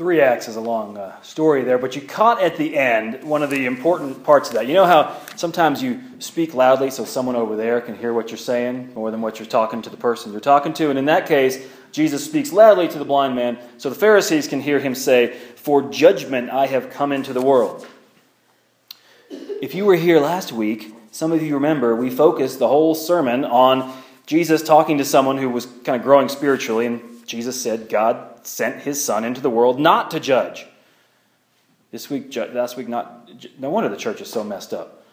three acts is a long uh, story there, but you caught at the end one of the important parts of that. You know how sometimes you speak loudly so someone over there can hear what you're saying more than what you're talking to the person you're talking to? And in that case, Jesus speaks loudly to the blind man so the Pharisees can hear him say, For judgment I have come into the world. If you were here last week, some of you remember we focused the whole sermon on Jesus talking to someone who was kind of growing spiritually, and Jesus said, God sent his son into the world not to judge. This week, last week, not. No wonder the church is so messed up.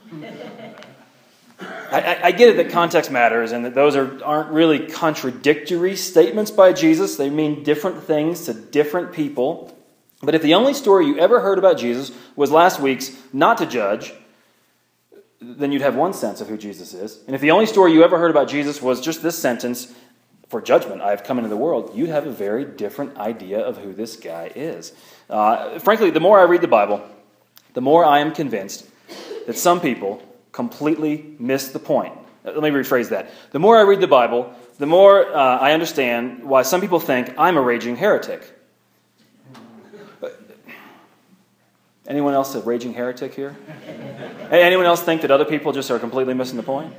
I, I, get it that context matters and that those are, aren't really contradictory statements by Jesus. They mean different things to different people. But if the only story you ever heard about Jesus was last week's not to judge, then you'd have one sense of who Jesus is. And if the only story you ever heard about Jesus was just this sentence, for judgment I have come into the world, you'd have a very different idea of who this guy is. Uh, frankly, the more I read the Bible, the more I am convinced that some people completely miss the point. Uh, let me rephrase that. The more I read the Bible, the more uh, I understand why some people think I'm a raging heretic. Anyone else a raging heretic here? Anyone else think that other people just are completely missing the point?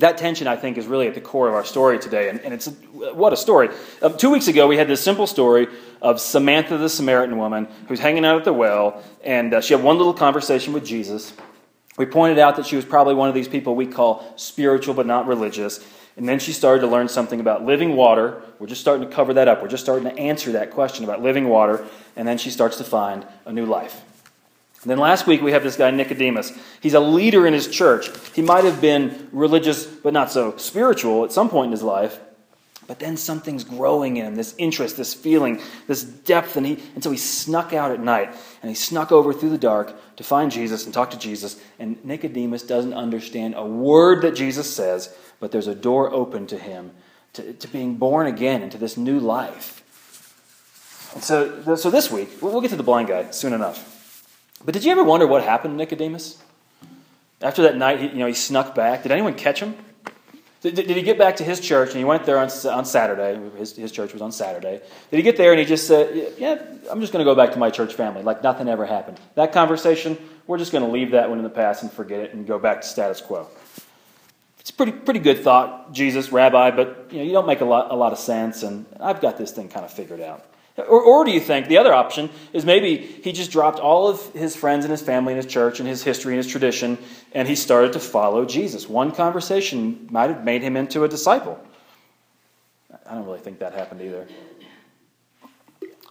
That tension, I think, is really at the core of our story today. And, and it's what a story. Um, two weeks ago, we had this simple story of Samantha, the Samaritan woman, who's hanging out at the well, and uh, she had one little conversation with Jesus. We pointed out that she was probably one of these people we call spiritual but not religious. And then she started to learn something about living water. We're just starting to cover that up. We're just starting to answer that question about living water. And then she starts to find a new life. And then last week we have this guy, Nicodemus. He's a leader in his church. He might have been religious, but not so spiritual at some point in his life. But then something's growing in him this interest, this feeling, this depth. And, he, and so he snuck out at night and he snuck over through the dark to find Jesus and talk to Jesus. And Nicodemus doesn't understand a word that Jesus says, but there's a door open to him to, to being born again into this new life. And so, so this week, we'll get to the blind guy soon enough. But did you ever wonder what happened to Nicodemus? After that night, he, you know, he snuck back. Did anyone catch him? Did, he get back to his church and he went there on, on Saturday? His, his church was on Saturday. Did he get there and he just said, Yeah, I'm just going to go back to my church family, like nothing ever happened? That conversation, we're just going to leave that one in the past and forget it and go back to status quo. It's a pretty, pretty good thought, Jesus, Rabbi, but you, know, you don't make a lot, a lot of sense, and I've got this thing kind of figured out. Or, or do you think the other option is maybe he just dropped all of his friends and his family and his church and his history and his tradition and he started to follow Jesus? One conversation might have made him into a disciple. I don't really think that happened either.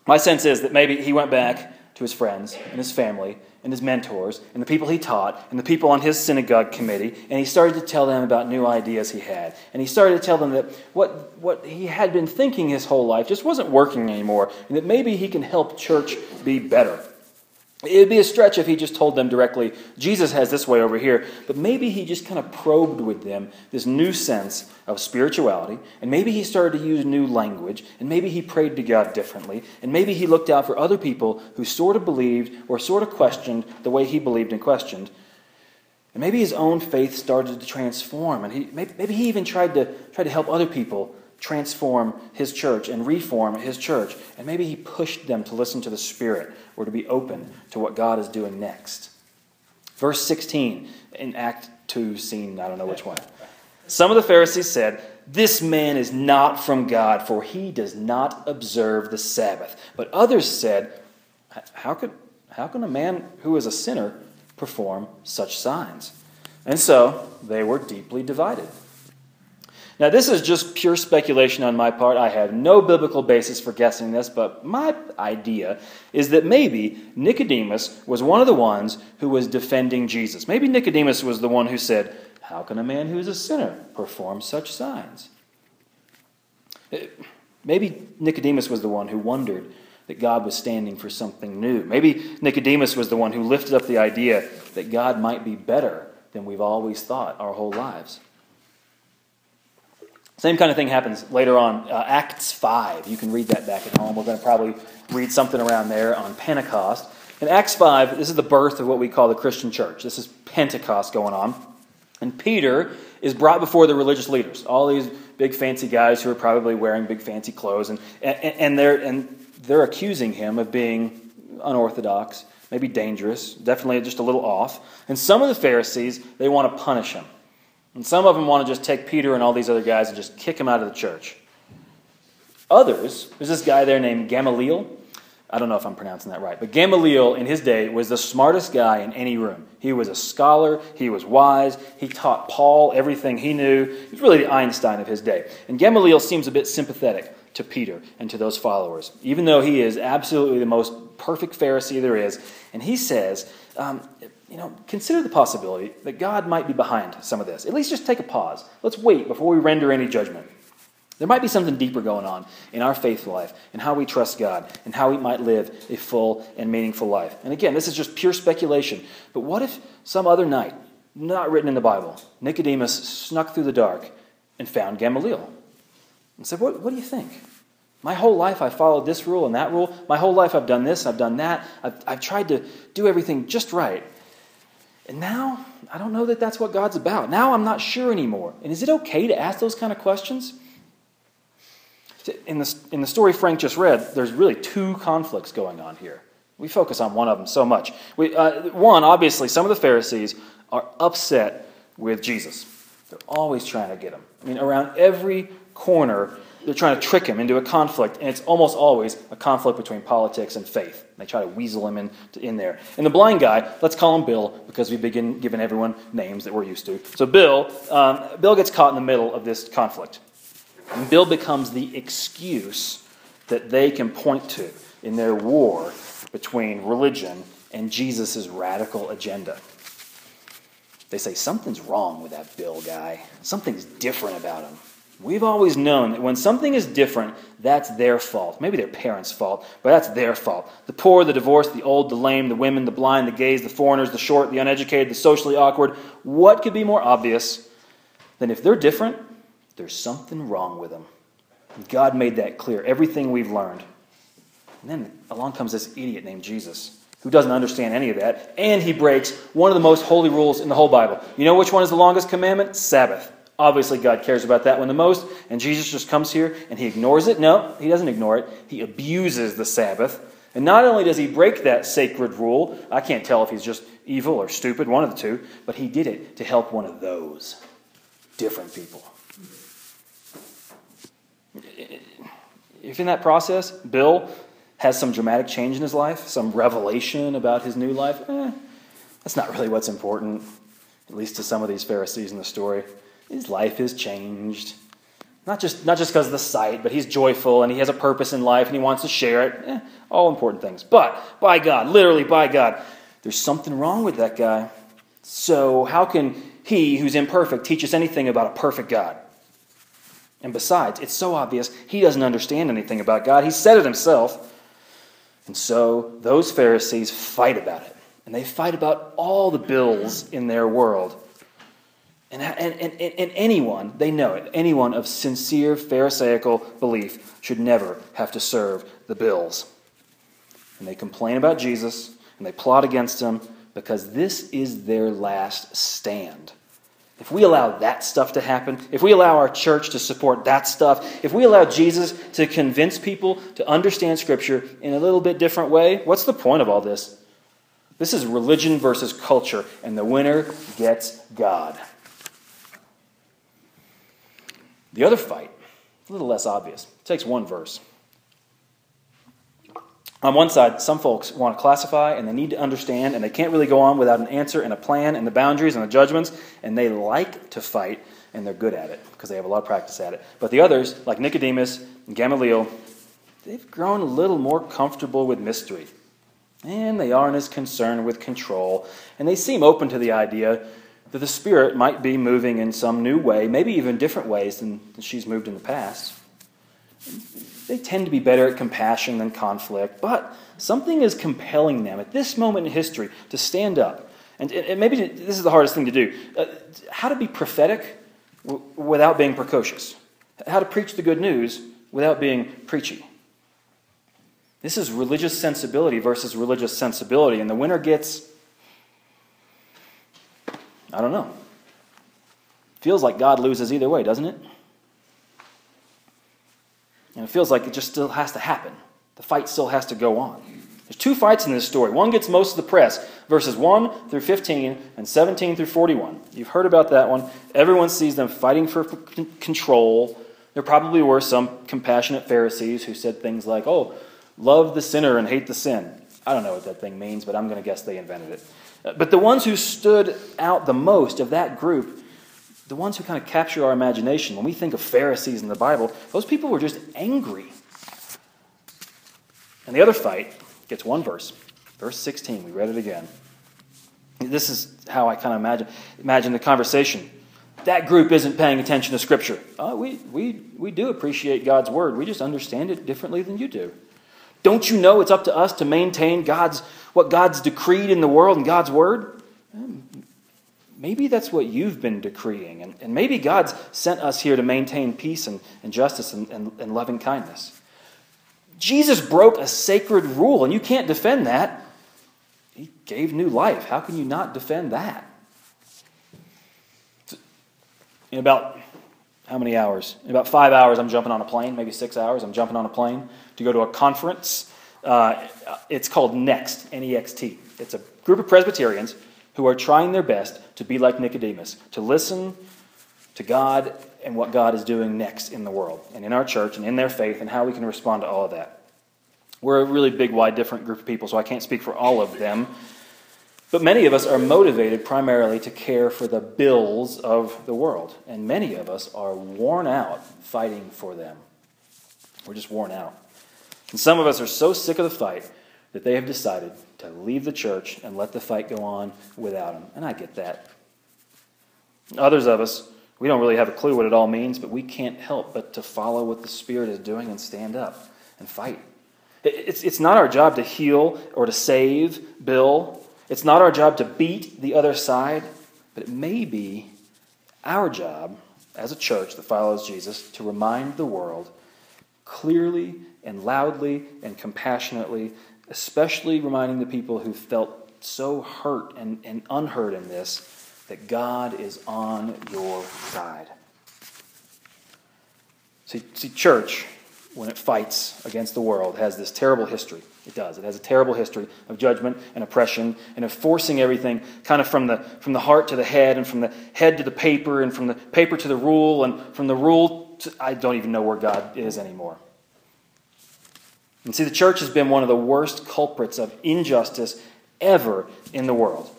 My sense is that maybe he went back to his friends and his family and his mentors and the people he taught and the people on his synagogue committee, and he started to tell them about new ideas he had. And he started to tell them that what, what he had been thinking his whole life just wasn't working anymore, and that maybe he can help church be better. It'd be a stretch if he just told them directly, Jesus has this way over here. But maybe he just kind of probed with them this new sense of spirituality. And maybe he started to use new language. And maybe he prayed to God differently. And maybe he looked out for other people who sort of believed or sort of questioned the way he believed and questioned. And maybe his own faith started to transform. And he, maybe, maybe he even tried to, tried to help other people transform his church and reform his church. And maybe he pushed them to listen to the Spirit or to be open to what God is doing next. Verse 16 in Act 2, scene, I don't know which one. Some of the Pharisees said, This man is not from God, for he does not observe the Sabbath. But others said, How could, how can a man who is a sinner perform such signs? And so they were deeply divided. Now, this is just pure speculation on my part. I have no biblical basis for guessing this, but my idea is that maybe Nicodemus was one of the ones who was defending Jesus. Maybe Nicodemus was the one who said, How can a man who is a sinner perform such signs? Maybe Nicodemus was the one who wondered that God was standing for something new. Maybe Nicodemus was the one who lifted up the idea that God might be better than we've always thought our whole lives. Same kind of thing happens later on, uh, Acts 5. You can read that back at home. We're going to probably read something around there on Pentecost. In Acts 5, this is the birth of what we call the Christian church. This is Pentecost going on. And Peter is brought before the religious leaders, all these big fancy guys who are probably wearing big fancy clothes. And, and, and, they're, and they're accusing him of being unorthodox, maybe dangerous, definitely just a little off. And some of the Pharisees, they want to punish him. And some of them want to just take Peter and all these other guys and just kick him out of the church. Others, there's this guy there named Gamaliel. I don't know if I'm pronouncing that right, but Gamaliel in his day was the smartest guy in any room. He was a scholar, he was wise, he taught Paul everything he knew. He was really the Einstein of his day. And Gamaliel seems a bit sympathetic to Peter and to those followers, even though he is absolutely the most perfect Pharisee there is. And he says, um, you know, consider the possibility that God might be behind some of this. At least just take a pause. Let's wait before we render any judgment. There might be something deeper going on in our faith life and how we trust God and how we might live a full and meaningful life. And again, this is just pure speculation. But what if some other night, not written in the Bible, Nicodemus snuck through the dark and found Gamaliel and said, What, what do you think? My whole life I've followed this rule and that rule. My whole life I've done this, I've done that. I've, I've tried to do everything just right. And now I don't know that that's what God's about. Now I'm not sure anymore. And is it okay to ask those kind of questions? in the, in the story Frank just read, there's really two conflicts going on here. We focus on one of them so much. We, uh, one, obviously, some of the Pharisees are upset with Jesus. They're always trying to get him. I mean, around every corner, they're trying to trick him into a conflict, and it's almost always a conflict between politics and faith. They try to weasel him in, in there. And the blind guy, let's call him Bill because we've been giving everyone names that we're used to. So Bill, um, Bill gets caught in the middle of this conflict. And Bill becomes the excuse that they can point to in their war between religion and Jesus' radical agenda. They say, Something's wrong with that Bill guy. Something's different about him. We've always known that when something is different, that's their fault. Maybe their parents' fault, but that's their fault. The poor, the divorced, the old, the lame, the women, the blind, the gays, the foreigners, the short, the uneducated, the socially awkward. What could be more obvious than if they're different, there's something wrong with them. God made that clear. Everything we've learned. And then along comes this idiot named Jesus who doesn't understand any of that, and he breaks one of the most holy rules in the whole Bible. You know which one is the longest commandment? Sabbath. Obviously, God cares about that one the most, and Jesus just comes here and he ignores it. No, he doesn't ignore it. He abuses the Sabbath. And not only does he break that sacred rule, I can't tell if he's just evil or stupid, one of the two, but he did it to help one of those different people if in that process, Bill has some dramatic change in his life, some revelation about his new life, eh, that's not really what's important, at least to some of these Pharisees in the story. His life is changed. Not just, not just because of the sight, but he's joyful and he has a purpose in life and he wants to share it. Eh, all important things. But, by God, literally by God, there's something wrong with that guy. So, how can he, who's imperfect, teach us anything about a perfect God? And besides, it's so obvious he doesn't understand anything about God. He said it himself. And so those Pharisees fight about it. And they fight about all the bills in their world. And, and, and, and anyone, they know it, anyone of sincere Pharisaical belief should never have to serve the bills. And they complain about Jesus and they plot against him because this is their last stand. If we allow that stuff to happen, if we allow our church to support that stuff, if we allow Jesus to convince people to understand Scripture in a little bit different way, what's the point of all this? This is religion versus culture, and the winner gets God. The other fight, a little less obvious, it takes one verse. On one side, some folks want to classify and they need to understand, and they can't really go on without an answer and a plan and the boundaries and the judgments, and they like to fight, and they're good at it because they have a lot of practice at it. But the others, like Nicodemus and Gamaliel, they've grown a little more comfortable with mystery. And they aren't as concerned with control, and they seem open to the idea that the Spirit might be moving in some new way, maybe even different ways than she's moved in the past. They tend to be better at compassion than conflict, but something is compelling them at this moment in history to stand up. And, and maybe this is the hardest thing to do uh, how to be prophetic w- without being precocious, how to preach the good news without being preachy. This is religious sensibility versus religious sensibility, and the winner gets, I don't know. Feels like God loses either way, doesn't it? And it feels like it just still has to happen. The fight still has to go on. There's two fights in this story. One gets most of the press, verses 1 through 15 and 17 through 41. You've heard about that one. Everyone sees them fighting for control. There probably were some compassionate Pharisees who said things like, oh, love the sinner and hate the sin. I don't know what that thing means, but I'm going to guess they invented it. But the ones who stood out the most of that group, the ones who kind of capture our imagination, when we think of Pharisees in the Bible, those people were just angry. And the other fight gets one verse, verse 16. We read it again. This is how I kind of imagine, imagine the conversation. That group isn't paying attention to Scripture. Uh, we, we, we do appreciate God's Word, we just understand it differently than you do. Don't you know it's up to us to maintain God's what God's decreed in the world and God's word? Um, maybe that's what you've been decreeing. And, and maybe God's sent us here to maintain peace and, and justice and, and, and loving kindness. Jesus broke a sacred rule, and you can't defend that. He gave new life. How can you not defend that? In about how many hours? In about five hours, I'm jumping on a plane, maybe six hours. I'm jumping on a plane to go to a conference. Uh, it's called NEXT, N E X T. It's a group of Presbyterians who are trying their best to be like Nicodemus, to listen to God and what God is doing next in the world and in our church and in their faith and how we can respond to all of that. We're a really big, wide, different group of people, so I can't speak for all of them. But many of us are motivated primarily to care for the bills of the world. And many of us are worn out fighting for them. We're just worn out. And some of us are so sick of the fight that they have decided to leave the church and let the fight go on without them. And I get that. Others of us, we don't really have a clue what it all means, but we can't help but to follow what the Spirit is doing and stand up and fight. It's, it's not our job to heal or to save Bill it's not our job to beat the other side, but it may be our job as a church that follows Jesus to remind the world clearly and loudly and compassionately, especially reminding the people who felt so hurt and, and unheard in this, that God is on your side. See, see, church, when it fights against the world, has this terrible history. It does. It has a terrible history of judgment and oppression and of forcing everything kind of from the, from the heart to the head and from the head to the paper and from the paper to the rule and from the rule to, I don't even know where God is anymore. And see, the church has been one of the worst culprits of injustice ever in the world.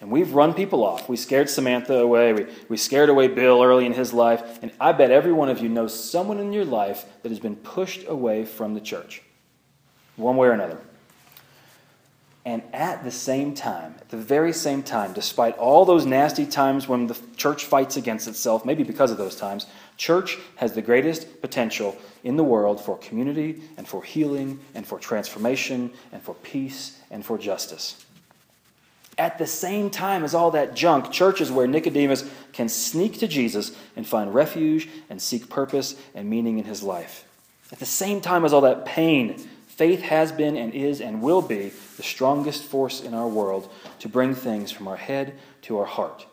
And we've run people off. We scared Samantha away. We, we scared away Bill early in his life. And I bet every one of you knows someone in your life that has been pushed away from the church one way or another. And at the same time, at the very same time, despite all those nasty times when the church fights against itself, maybe because of those times, church has the greatest potential in the world for community and for healing and for transformation and for peace and for justice. At the same time as all that junk, church is where Nicodemus can sneak to Jesus and find refuge and seek purpose and meaning in his life. At the same time as all that pain Faith has been and is and will be the strongest force in our world to bring things from our head to our heart,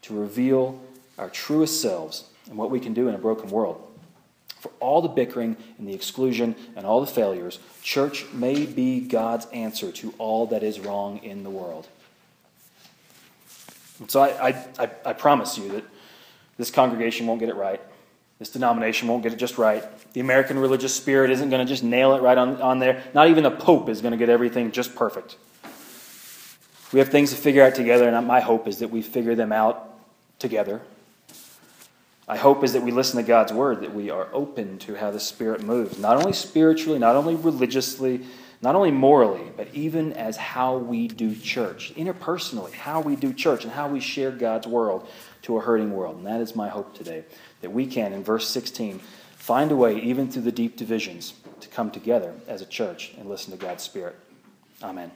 to reveal our truest selves and what we can do in a broken world. For all the bickering and the exclusion and all the failures, church may be God's answer to all that is wrong in the world. And so I, I, I promise you that this congregation won't get it right. This denomination won't get it just right. The American religious spirit isn't going to just nail it right on, on there. Not even the Pope is going to get everything just perfect. We have things to figure out together, and my hope is that we figure them out together. I hope is that we listen to God's word, that we are open to how the Spirit moves, not only spiritually, not only religiously, not only morally, but even as how we do church, interpersonally, how we do church and how we share God's world to a hurting world. And that is my hope today that we can, in verse 16, find a way, even through the deep divisions, to come together as a church and listen to God's Spirit. Amen.